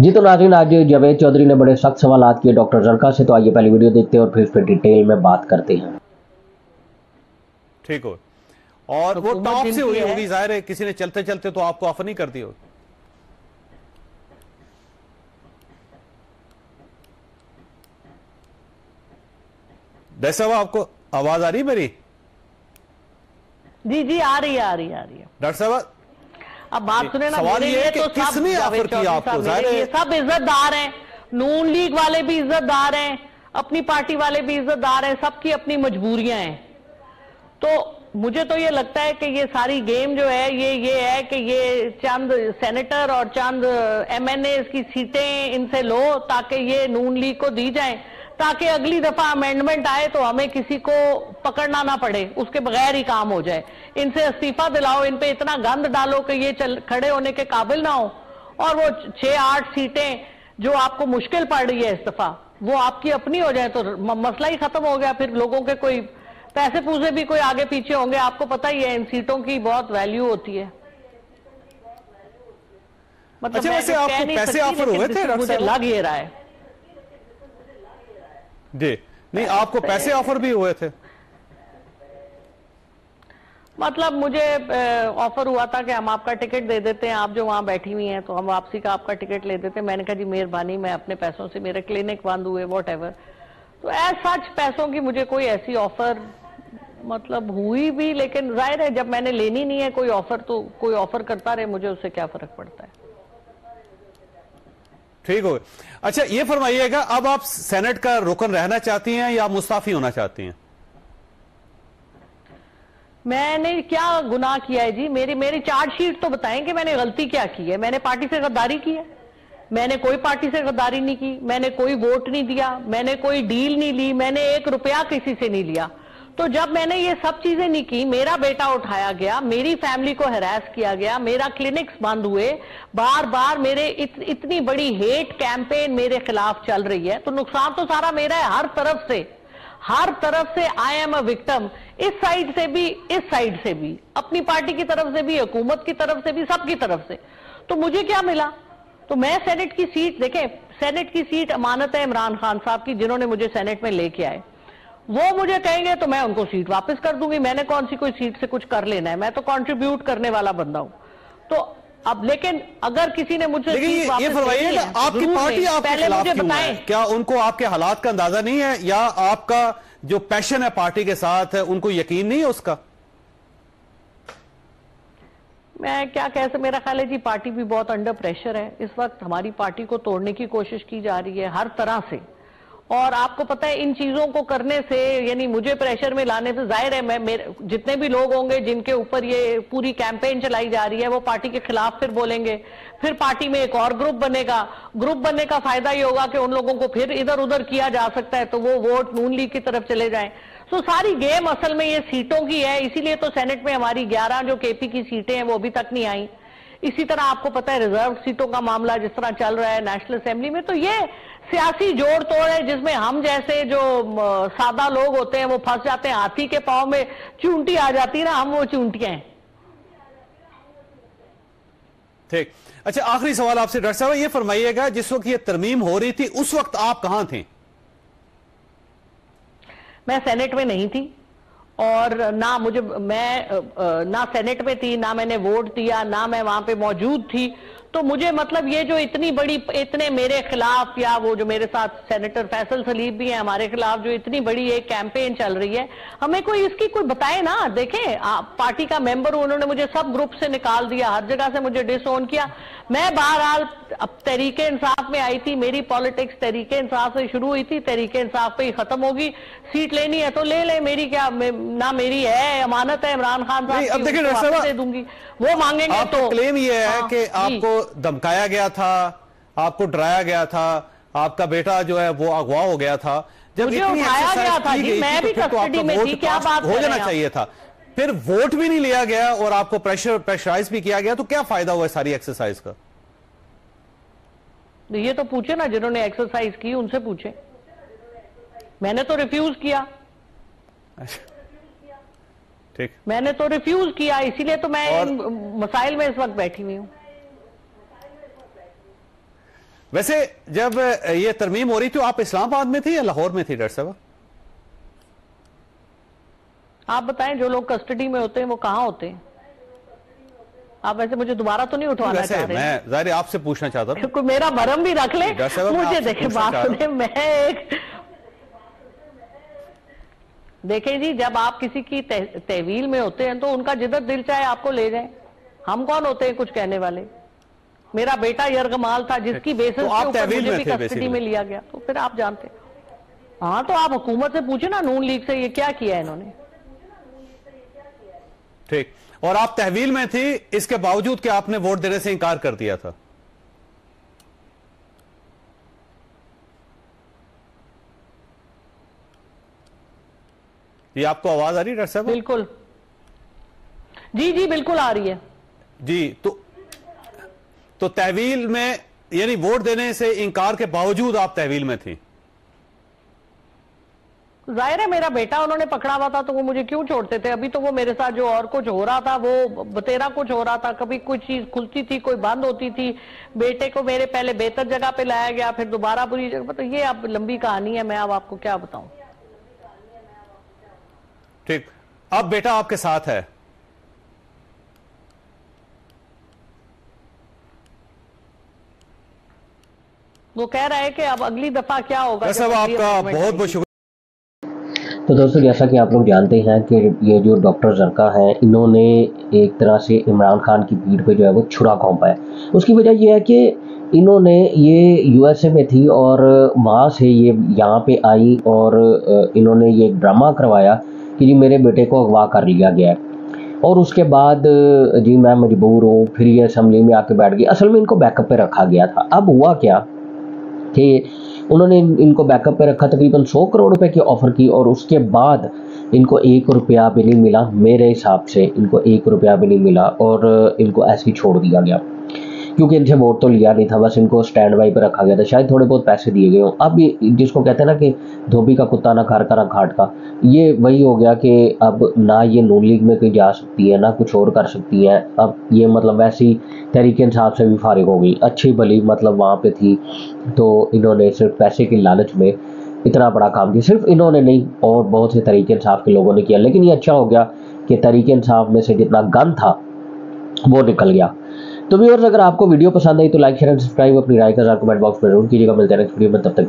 जी तो नाजिन आज जवेद चौधरी ने बड़े सख्त सवाल किए डॉक्टर जरका से तो आइए पहले वीडियो देखते हैं और फिर फिर डिटेल में बात करते हैं। ठीक हो। और तो वो टॉप से हुई होगी ज़ाहिर है किसी ने चलते चलते तो आपको ऑफ़र नहीं कर दी होगी। साहब आपको आवाज़ आ रही मेरी? जी जी आ रही है आ रही है आ रही है। डॉक्टर साहब अब बात सुने ना सवाल ये तो किसने ऑफ़र किया आपको? सब इज्जतदार हैं नून लीग वाले भी इज्जतदार हैं अपनी पार्टी वाले भी इज्जतदार हैं सबकी अपनी मजबूरियाँ हैं। तो मुझे तो ये लगता है कि ये सारी गेम जो है ये ये है कि ये चंद सेनेटर और चंद एमएनए की सीटें इनसे लो ताकि ये नून लीग को दी जाए ताकि अगली दफ़ा अमेंडमेंट आए तो हमें किसी को पकड़ना ना पड़े उसके बगैर ही काम हो जाए। इनसे इस्तीफा दिलाओ इन पे इतना गंद डालो कि ये चल खड़े होने के काबिल ना हो। और वो छह आठ सीटें जो आपको मुश्किल पड़ रही है इस दफ़ा वो आपकी अपनी हो जाए तो मसला ही खत्म हो गया। फिर लोगों के कोई पैसे पूसे भी कोई आगे पीछे होंगे आपको पता ही है इन सीटों की बहुत वैल्यू होती है। मतलब अच्छा, वैसे आपको पैसे ऑफ़र हुए थे मुझे लग ये रहा है। जी। नहीं आपको पैसे ऑफ़र भी हुए थे। मतलब मुझे ऑफ़र हुआ था कि हम आपका टिकट दे देते हैं, आप जो वहाँ बैठी हुई हैं तो हम वापसी का आपका टिकट ले देते हैं। मैंने कहा, जी, मेहरबानी, मैं अपने पैसों से, मेरे क्लिनिक बंद हुए वॉट एवर तो एज सच पैसों की मुझे कोई ऐसी ऑफ़र मतलब हुई भी, लेकिन ज़ाहिर है, जब मैंने लेनी नहीं है कोई ऑफ़र तो कोई ऑफ़र करता रहे, मुझे उससे क्या फ़र्क पड़ता है? ठीक हो अच्छा ये फरमाइएगा, अब आप सेनेट का रुकन रहना चाहती हैं या मुस्ताफी होना चाहती हैं? मैंने क्या गुनाह किया है जी? मेरी मेरी चार्जशीट तो बताएँ कि मैंने गलती क्या की है? मैंने पार्टी से गद्दारी की है? मैंने कोई पार्टी से गद्दारी नहीं की। मैंने कोई वोट नहीं दिया। मैंने कोई डील नहीं ली। मैंने एक रुपया किसी से नहीं लिया। तो जब मैंने ये सब चीज़ें नहीं की मेरा बेटा उठाया गया मेरी फैमिली को हरास किया गया मेरा क्लिनिक्स बंद हुए बार बार मेरे इत, इतनी बड़ी हेट कैंपेन मेरे खिलाफ चल रही है तो नुकसान तो सारा मेरा है हर तरफ़ से। हर तरफ़ से आई एम अ विक्टम इस साइड से भी, इस साइड से भी, अपनी पार्टी की तरफ़ से भी, हुकूमत की तरफ़ से भी, सबकी तरफ़ से। तो मुझे क्या मिला? तो मैं सेनेट की सीट देखें सेनेट की सीट अमानत है इमरान खान साहब की, जिन्होंने मुझे सेनेट में लेके आए। वो मुझे कहेंगे तो मैं उनको सीट वापस कर दूँगी। मैंने कौन सी कोई सीट से कुछ कर लेना है? मैं तो कंट्रीब्यूट करने वाला बंदा हूँ। तो अब लेकिन अगर किसी ने मुझे लेकिन ये, फरमाइए आपकी पार्टी आपके पहले मुझे बताएँ। क्या उनको आपके हालात का अंदाज़ा नहीं है? या आपका जो पैशन है पार्टी के साथ है उनको यकीन नहीं है उसका? मैं क्या कह सकता मेरा ख्याल है जी पार्टी भी बहुत अंडर प्रेशर है। इस वक्त हमारी पार्टी को तोड़ने की कोशिश की जा रही है हर तरह से। और आपको पता है इन चीज़ों को करने से, यानी मुझे प्रेशर में लाने से ज़ाहिर है, मैं, मेरे, जितने भी लोग होंगे जिनके ऊपर ये पूरी कैंपेन चलाई जा रही है, वो पार्टी के खिलाफ फिर बोलेंगे। फिर पार्टी में एक और ग्रुप बनेगा। ग्रुप बनने का फ़ायदा ये होगा कि उन लोगों को फिर इधर उधर किया जा सकता है तो वो वोट नून लीग की तरफ़ चले जाए। तो सारी गेम असल में ये सीटों की है, इसीलिए तो सेनेट में हमारी ग्यारह जो केपी की सीटें हैं, वो अभी तक नहीं आई। इसी तरह आपको पता है रिज़र्व सीटों का मामला जिस तरह चल रहा है नेशनल असेंबली में तो ये सियासी जोड़ तोड़ है जिसमें हम जैसे जो सादा लोग होते हैं वो फंस जाते हैं हाथी के पाँव में चूंटी आ जाती है ना हम वो चूंटियाँ हैं। ठीक। अच्छा आखिरी सवाल आपसे डॉक्टर साहब ये फरमाइएगा जिस वक्त ये तरमीम हो रही थी उस वक्त आप कहाँ थे? मैं सेनेट में नहीं थी। और ना मुझे, मैं ना सेनेट में थी, ना मैंने वोट दिया, ना मैं वहाँ पे मौजूद थी। तो मुझे मतलब ये जो इतनी बड़ी इतने मेरे खिलाफ या वो जो मेरे साथ सेनेटर फैसल सलीब भी हैं हमारे खिलाफ जो इतनी बड़ी एक कैंपेन चल रही है हमें कोई इसकी कोई बताए ना देखें पार्टी का मेंबर हूँ उन्होंने मुझे सब ग्रुप से निकाल दिया हर जगह से मुझे डिसोन किया। मैं बहरहाल अब तरीके इंसाफ में आई थी मेरी पॉलिटिक्स तरीके इंसाफ से शुरू हुई थी तरीके इंसाफ पे ही खत्म होगी। सीट लेनी है तो ले ले मेरी क्या ना मेरी है अमानत है इमरान खान साहब दे दूँगी। वो मांगेंगे तो क्लेम ये है हाँ, कि आपको धमकाया गया था आपको डराया गया था आपका बेटा जो है वो अगवा हो गया था। जब उठाया गया था जी मैं भी तो बात हो जाना चाहिए था। फिर वोट भी नहीं लिया गया और आपको प्रेशर प्रेशराइज भी किया गया तो क्या फ़ायदा हुआ सारी एक्सरसाइज का? ये तो पूछे ना जिन्होंने एक्सरसाइज की उनसे पूछे। मैंने तो रिफ्यूज किया। ठीक। मैंने तो रिफ्यूज किया इसीलिए तो मैं मसाइल में इस वक्त बैठी हुई हूँ। वैसे जब ये तरमीम हो रही थी आप इस्लामाबाद में थी या लाहौर में थी डॉक्टर साहब? आप बताएँ जो लोग कस्टडी में होते हैं वो कहाँ होते हैं? आप वैसे मुझे दोबारा तो नहीं उठवाना चाह रहे मैं ज़ाहिर आपसे पूछना चाहता हूँ कोई मेरा भरम भी रख ले। मुझे देखे बात सुने मैं एक देखें जी जब आप किसी की तहवील में होते हैं तो उनका जिधर दिल चाहे आपको ले जाए। हम कौन होते हैं कुछ कहने वाले? मेरा बेटा यरगमाल था जिसकी बेसिस तो आप भी कस्टडी में लिया गया। तो फिर आप जानते हाँ। तो आप हुकूमत से पूछे ना नून लीग से ये क्या किया इन्होंने? ठीक। और आप तहवील में थी इसके बावजूद कि आपने वोट देने से इंकार कर दिया था। ये आपको आवाज़ आ रही है डॉक्टर साहब? बिल्कुल। जी जी बिल्कुल आ रही है। जी तो तो तहवील में यानी वोट देने से इंकार के बावजूद आप तहवील में थी। ज़ाहिर है मेरा बेटा उन्होंने पकड़ा हुआ था तो वो मुझे क्यों छोड़ते थे? अभी तो वो मेरे साथ जो और कुछ हो रहा था वो बतेरा कुछ हो रहा था। कभी कोई चीज़ खुलती थी कोई बंद होती थी बेटे को मेरे पहले बेहतर जगह पे लाया गया फिर दोबारा बुरी जगह तो ये अब लंबी कहानी है मैं अब आपको क्या बताऊँ? ठीक। अब बेटा आपके साथ है। वो कह रहा है कि अब अगली दफ़ा क्या होगा सब आपका बहुत बहुत शुक्रिया तो दोस्तों जैसा कि आप लोग जानते हैं कि ये जो डॉक्टर जरका हैं इन्होंने एक तरह से इमरान खान की पीठ पे जो है वो छुरा घोंपा है। उसकी वजह ये है कि इन्होंने ये यूएसए में थी और वहाँ से ये यहाँ पे आई और इन्होंने ये ड्रामा करवाया कि जी मेरे बेटे को अगवा कर लिया गया है। और उसके बाद जी मैं मजबूर हूँ फिर ये असम्बली में आके बैठ गई। असल में इनको बैकअप पे रखा गया था। अब हुआ क्या? कि उन्होंने इनको बैकअप पे रखा, तकरीबन सौ करोड़ रुपए की ऑफ़र की और उसके बाद इनको एक रुपया भी नहीं मिला मेरे हिसाब से। इनको एक रुपया भी नहीं मिला और इनको ऐसे ही छोड़ दिया गया। क्योंकि इनसे वोट तो लिया नहीं था, बस इनको स्टैंड बाई पर रखा गया था। शायद थोड़े बहुत पैसे दिए गए हों। अब ये, जिसको कहते हैं ना कि धोबी का कुत्ता ना घर का ना घाट का, ये वही हो गया कि अब ना ये नून लीग में कोई जा सकती है, ना कुछ और कर सकती है। अब ये मतलब वैसी तरीके इंसाफ से भी फारिग हो गई। अच्छी भली मतलब वहाँ पे थी तो इन्होंने सिर्फ़ पैसे की लालच में इतना बड़ा काम किया। सिर्फ़ इन्होंने नहीं, और बहुत से तरीके इंसाफ के लोगों ने किया। लेकिन ये अच्छा हो गया कि तरीके इंसाफ में से जितना गन था, वो निकल गया। तो भी अगर आपको वीडियो पसंद आई तो लाइक शेयर सब्सक्राइब अपनी राय का कमेंट बॉक्स में ज़रूर कीजिएगा। मिलते हैं नेक्स्ट वीडियो में, तब तक